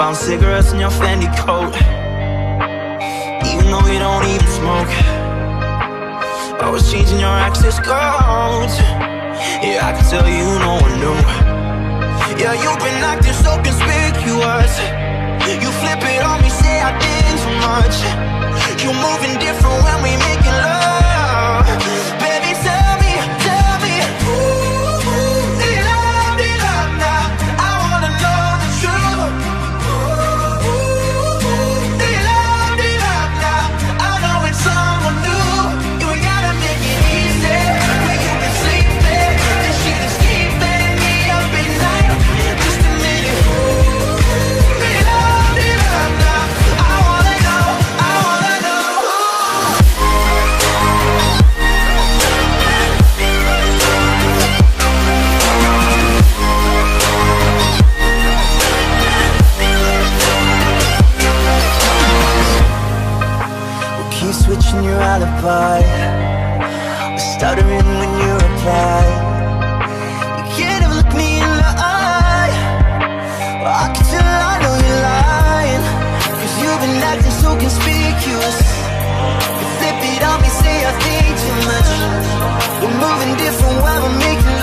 Found cigarettes in your Fendi coat. Even though you don't even smoke Always changing your access codes. Yeah, I can tell you no one knew. Yeah, you've been acting so conspicuous. You flip it on me, say I did too much. You're moving switching your alibi. We're stuttering when you reply. You can't even look me in the eye. Well, I can tell I know you're lying. Cause you've been acting so conspicuous. You flip it on me, say I think too much. We're moving different while we're making